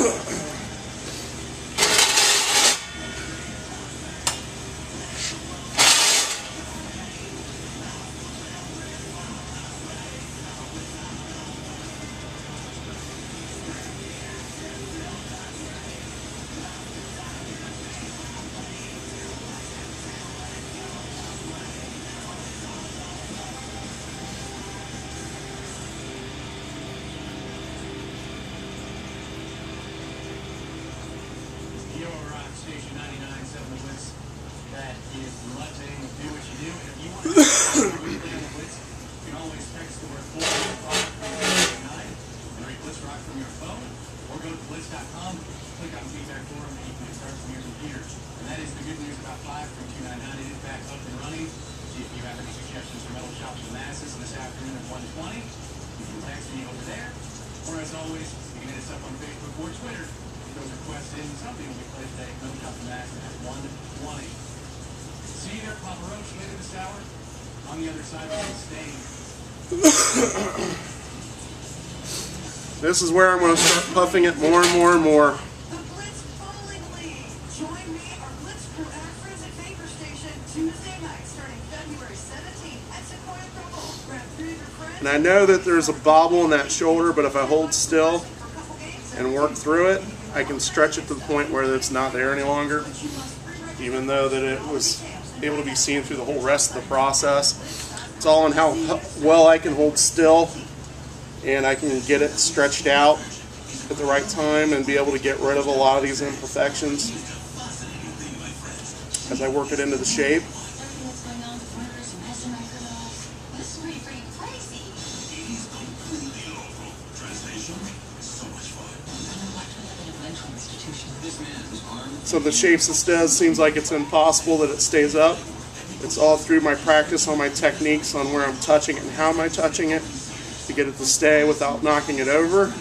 Ugh. 120. You can text me over there. Or as always, you can hit us up on Facebook or Twitter. Those requests in. Something will be played today. Shop and Masses at 120. See you there, Papa Roach, later this hour. On the other side of the stage. This is where I'm going to start puffing it more and more and more. And I know that there's a bobble in that shoulder, but if I hold still and work through it, I can stretch it to the point where it's not there any longer, even though that it was able to be seen through the whole rest of the process. It's all in how well I can hold still and I can get it stretched out at the right time and be able to get rid of a lot of these imperfections as I work it into the shape. So the shapes it does seems like it's impossible that it stays up. It's all through my practice on my techniques on where I'm touching it and how am I touching it to get it to stay without knocking it over.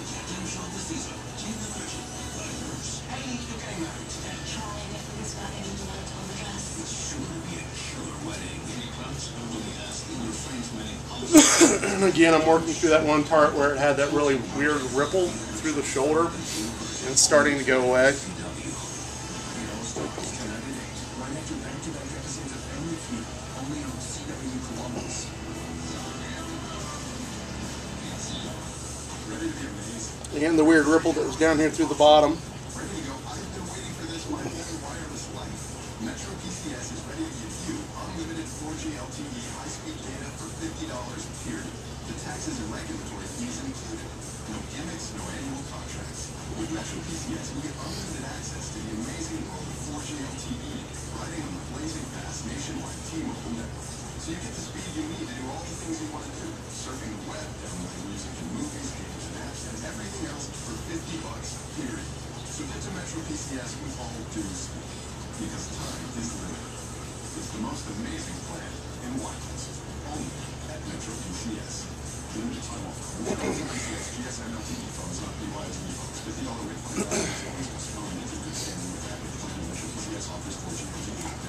And again, I'm working through that one part where it had that really weird ripple through the shoulder and it's starting to go away. Again, the weird ripple that was down here through the bottom. Metro PCS is ready to give you unlimited 4G LTE high-speed data for $50 period. The taxes and regulatory fees included. No gimmicks, no annual contracts. With Metro PCS, you get unlimited access to the amazing world of 4G LTE, riding on the blazing fast nationwide T-Mobile network. So you get the speed you need to do all the things you want to do. Surfing the web, downloading music and movies, games and apps, and everything else for 50 bucks, period. So get to Metro PCS with all due respect. Because time is limited. It's the most amazing plan in wireless. Only at Metro PCS. Limited time offer. One PCS GSM LTE phones, not BYOD phones. $50 refund. Always must phone into good standing with plan. Metro PCS offers 4G LTE.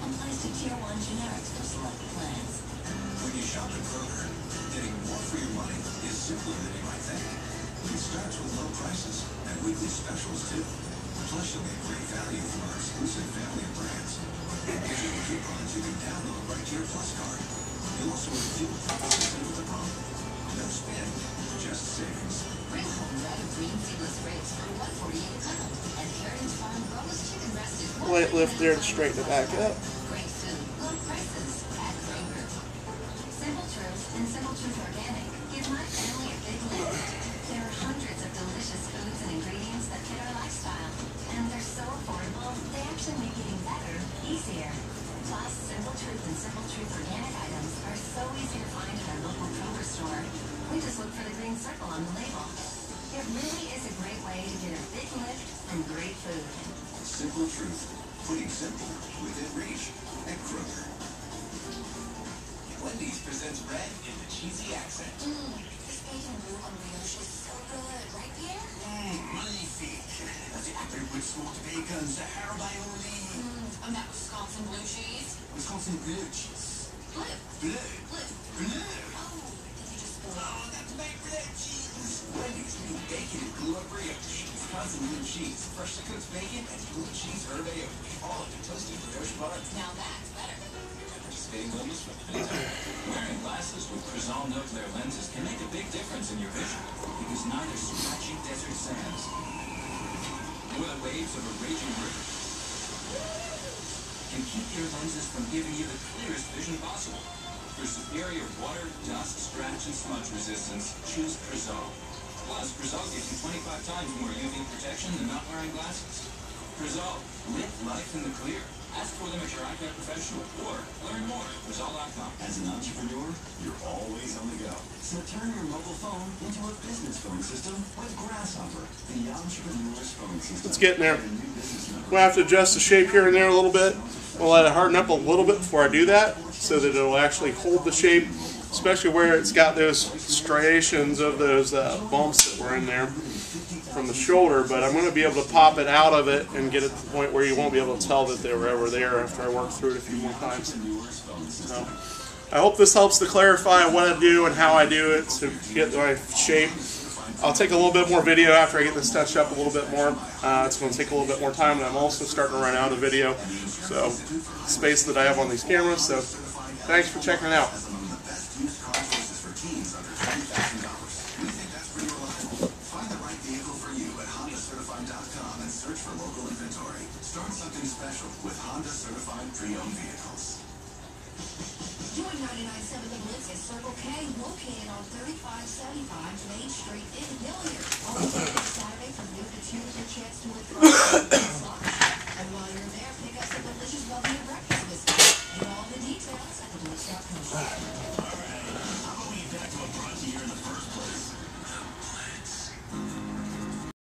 Applies to tier one generics for select plans. When you shop at Kroger, getting more for your money is simpler than you might think. It starts with low prices and weekly specials too. Plus, you'll get great value from our exclusive family of brands. And digital coupons you can download right to your Plus card. You'll also get fuel purchases with the promo. No spin, just savings. Bring home red or green seedless grapes for 148 a pound. And Heritage Farm boneless chicken breast is Light lift there to straighten it back up. Simple Truth and Simple Truth Organic items are so easy to find at our local Kroger store. We just look for the green circle on the label. It really is a great way to get a big lift from great food. Simple truth. Putting simple within reach at Kroger. Wendy's presents red in the cheesy accent. Mmm, blue. The smoked bacon, Sahara aioli. Mmm, and that Wisconsin blue cheese. Wisconsin bleu cheese. Blue. Bleu. Blue. Bleu. Oh, did you just spoil Oh, that's my bleu cheese. Bacon and up brioche. Wisconsin blue cheese, freshly cooked bacon, and blue cheese herb aioli. All in a toasty brioche bun. Now that's better. Anytime. Wearing glasses with Crizal No Glare lenses can make a big difference in your vision because neither scratchy desert sands nor the waves of a raging river can keep your lenses from giving you the clearest vision possible. For superior water, dust, scratch, and smudge resistance, choose Crizal. Plus, Crizal gives you 25 times more UV protection than not wearing glasses. Crizal, live life in the clear. Ask for them at your eye care professional or learn more at Crizal.com. As an entrepreneur, you're always on the go. So turn your mobile phone into a business phone system with Grasshopper, the entrepreneur's phone system. It's getting there. Every new business member We'll have to adjust the shape here and there a little bit. We'll let it harden up a little bit before I do that so that it'll actually hold the shape, especially where it's got those striations of those uh, bumps that were in there from the shoulder. But I'm going to be able to pop it out of it and get it to the point where you won't be able to tell that they were ever there after I work through it a few more times. So, I hope this helps to clarify what I do and how I do it to get my shape. I'll take a little bit more video after I get this touched up a little bit more. Uh, it's going to take a little bit more time, and I'm also starting to run out of video, so space that I have on these cameras. So, thanks for checking it out. Search for local inventory. Start something special with Honda Certified Pre-Owned Vehicles. Join 99.7 The Blitz at Circle K, located on 3575 Main Street in Hilliard.